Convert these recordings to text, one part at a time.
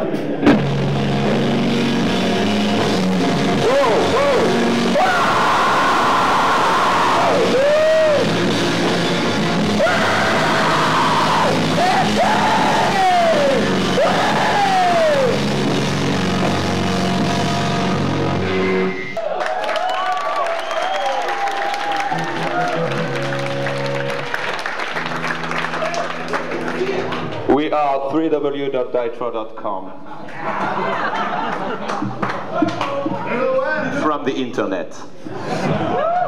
We are www.daitro.com. From the internet.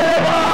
Never!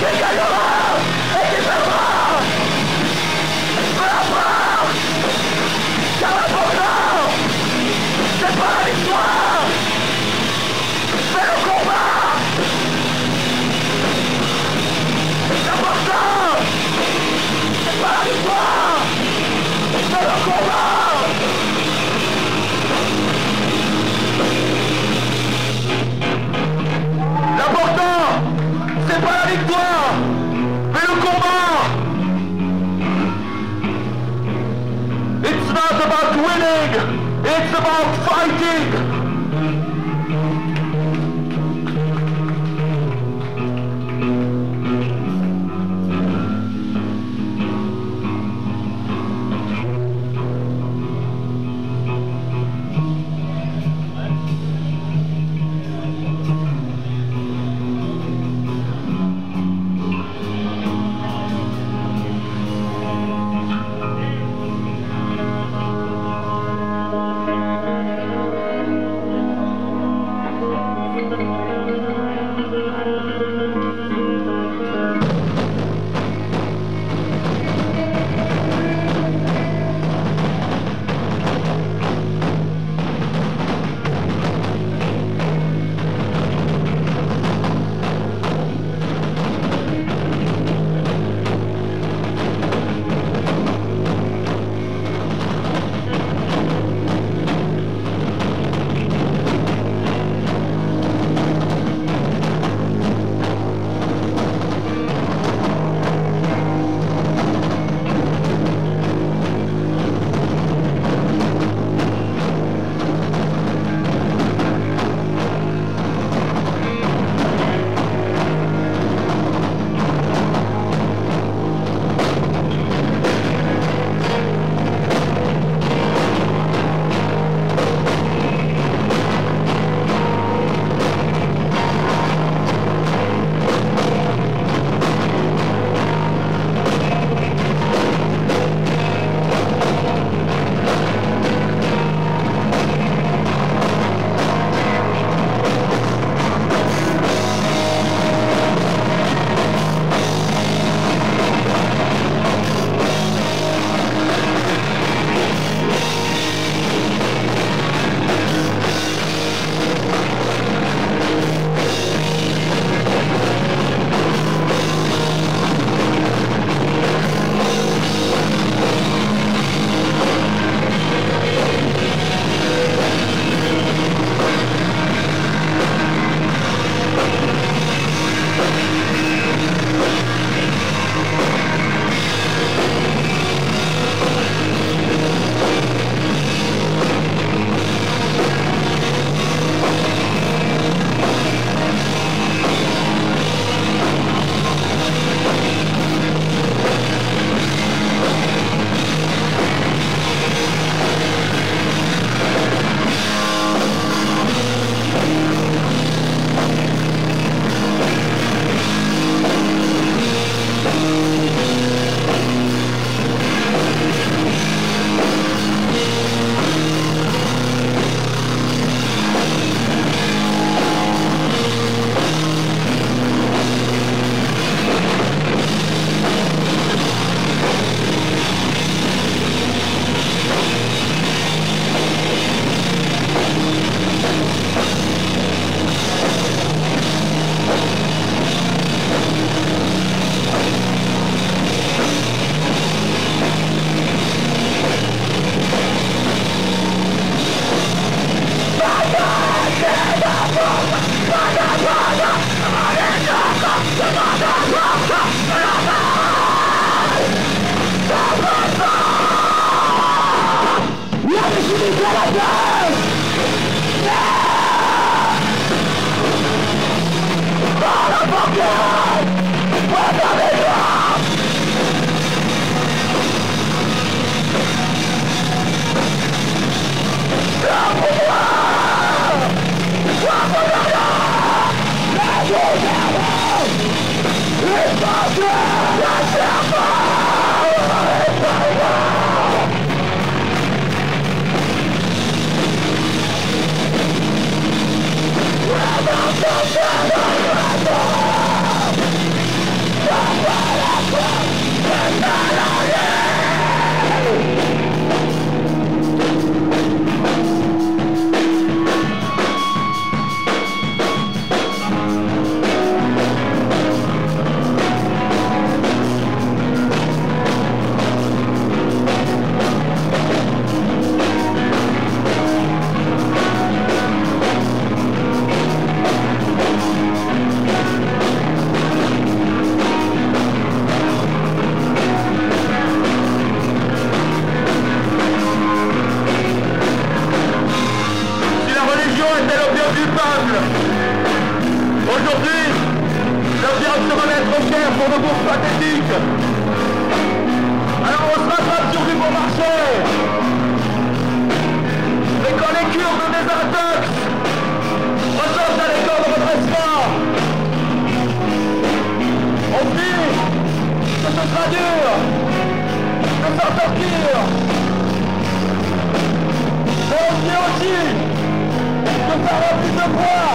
Get your It's about fighting. Let us go! Ce sera dur de s'en sortir. Mais on aussi que ça aura plus de poids.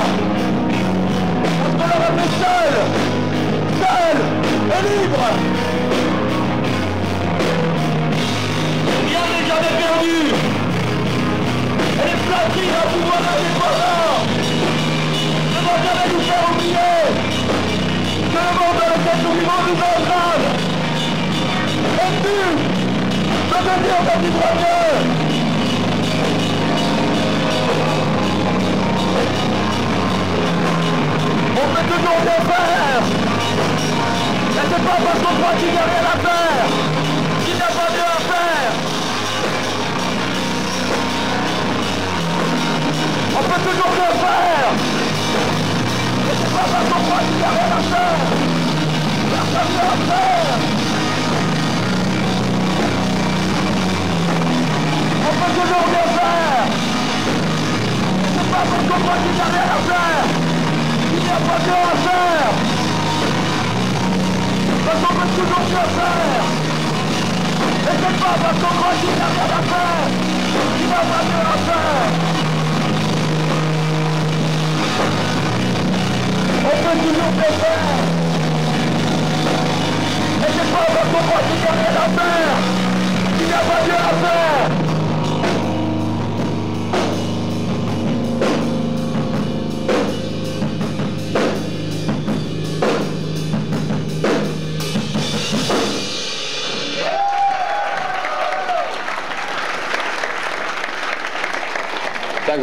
Parce qu'on aura fait seul, seul et libre. Rien n'est jamais perdu. Et les flatteries d'un pouvoir indépendant ne vont jamais nous faire oublier que le monde dans lequel nous vivons nous entrave. On peut toujours bien faire. Et c'est pas parce qu'on croit qu'il n'y a rien à faire. Qu'il n'y a pas mieux à faire On peut toujours bien faire Et c'est pas parce qu'on croit qu'il n'y a rien à faire qu'il n'y a à faire On peut toujours bien faire Et c'est pas parce qu'on croit qu'il n'y a rien à faire. Il n'y a pas mieux à faire. Parce qu'on peut toujours mieux faire. Et c'est pas parce qu'on qu'il n'y a rien à faire. Qu'il n'y a pas mieux à faire. On peut toujours mieux faire. Et c'est pas parce qu'on qu'il n'y a rien à faire. Qu'il n'y a pas mieux à faire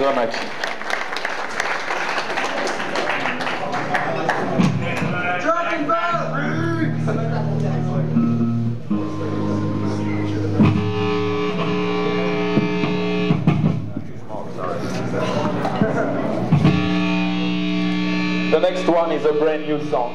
very much. The next one is a brand new song.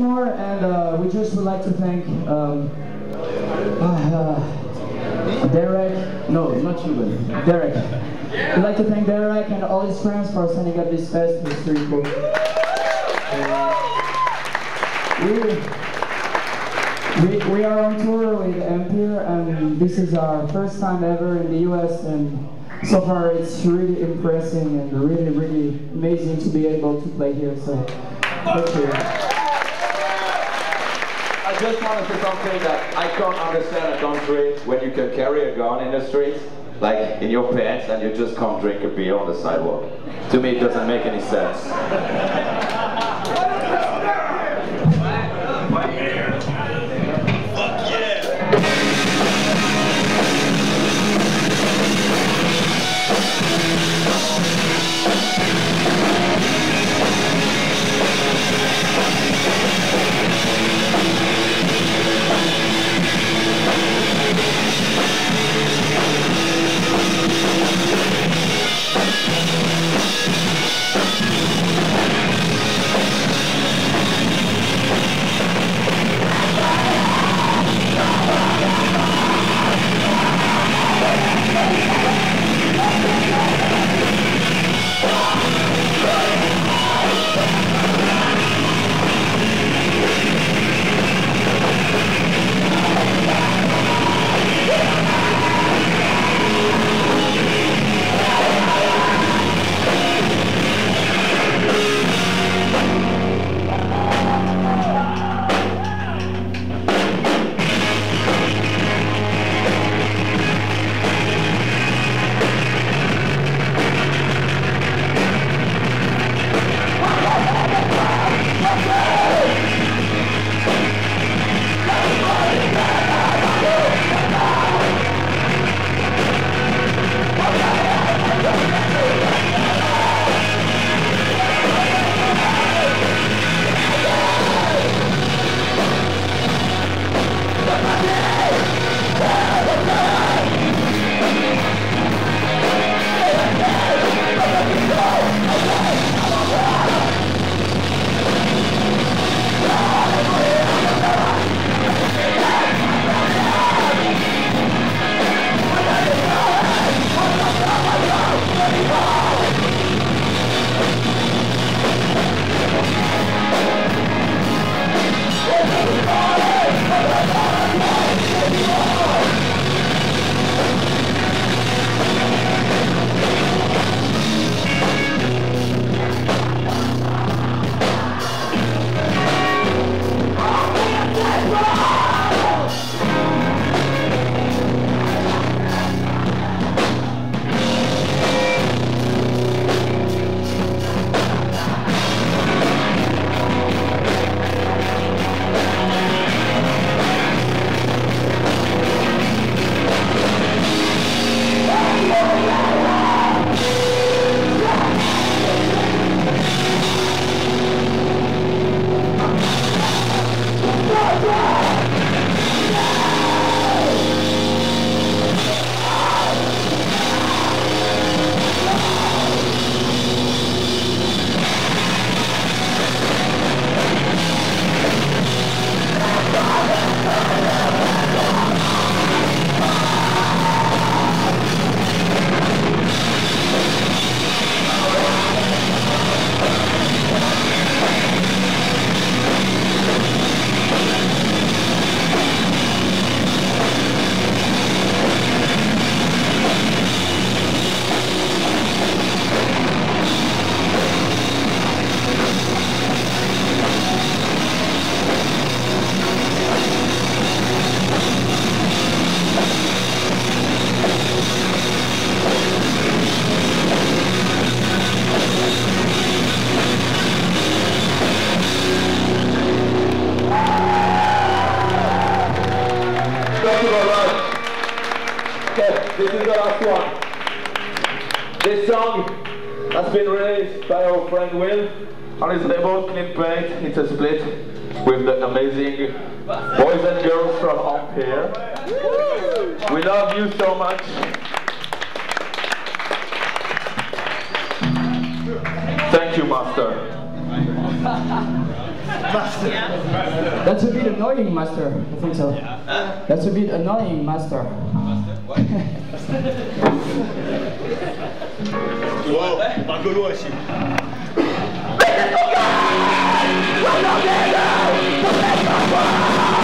More, and uh, we just would like to thank um, uh, Derek. No, not you, but Derek. We'd like to thank Derek and all his friends for setting up this fest. It's really cool. We, we, we are on tour with Ampere, and this is our first time ever in the US, and so far it's really impressing and really, really amazing to be able to play here. So, thank you. Just want to say that I can't understand a country when you can carry a gun in the street, like in your pants, and you just can't drink a beer on the sidewalk. To me, it doesn't make any sense. Has been released by our friend Will on his label Clean Plate. It's a split. with the amazing boys and girls from Ampere. We love you so much. Thank you, Master. Master, That's a bit annoying, Master. I think so. That's a bit annoying, Master. Oh, What the hell? What the hell?